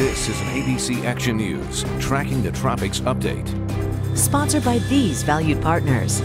This is an ABC Action News, tracking the tropics update. Sponsored by these valued partners.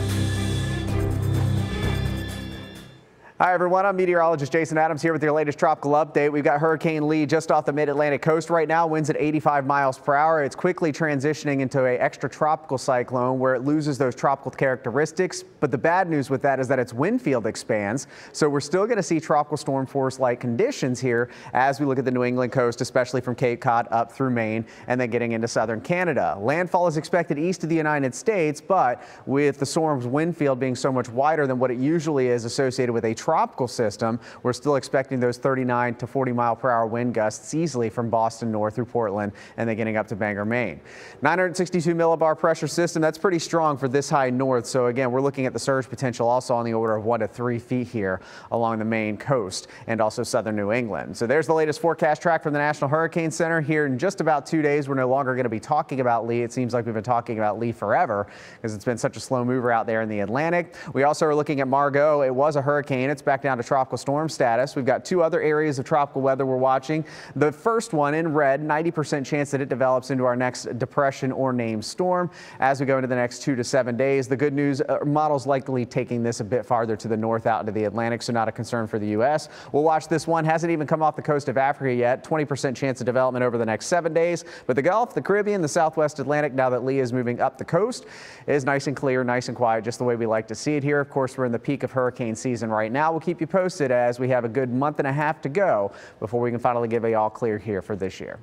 Hi, everyone. I'm meteorologist Jason Adams here with your latest tropical update. We've got Hurricane Lee just off the mid-Atlantic coast right now. Winds at 85 miles per hour. It's quickly transitioning into a extratropical cyclone where it loses those tropical characteristics. But the bad news with that is that its wind field expands. So we're still going to see tropical storm force-like conditions here as we look at the New England coast, especially from Cape Cod up through Maine and then getting into southern Canada. Landfall is expected east of the United States, but with the storm's wind field being so much wider than what it usually is associated with a tropical system. We're still expecting those 39 to 40 mile per hour wind gusts easily from Boston north through Portland and then getting up to Bangor, Maine. 962 millibar pressure system. That's pretty strong for this high north. So again, we're looking at the surge potential also on the order of one to three feet here along the Maine coast and also southern New England. So there's the latest forecast track from the National Hurricane Center here in just about two days. We're no longer going to be talking about Lee. It seems like we've been talking about Lee forever because it's been such a slow mover out there in the Atlantic. We also are looking at Margot. It was a hurricane. It's back down to tropical storm status. We've got two other areas of tropical weather we're watching. The first one in red, 90% chance that it develops into our next depression or named storm as we go into the next two to seven days. The good news, uh, models likely taking this a bit farther to the north out into the Atlantic, so not a concern for the U.S. We'll watch this one. Hasn't even come off the coast of Africa yet. 20% chance of development over the next seven days. But the Gulf, the Caribbean, the Southwest Atlantic, now that Lee is moving up the coast, is nice and clear, nice and quiet, just the way we like to see it here. Of course, we're in the peak of hurricane season right now. We'll keep you posted as we have a good month and a half to go before we can finally give a all clear here for this year.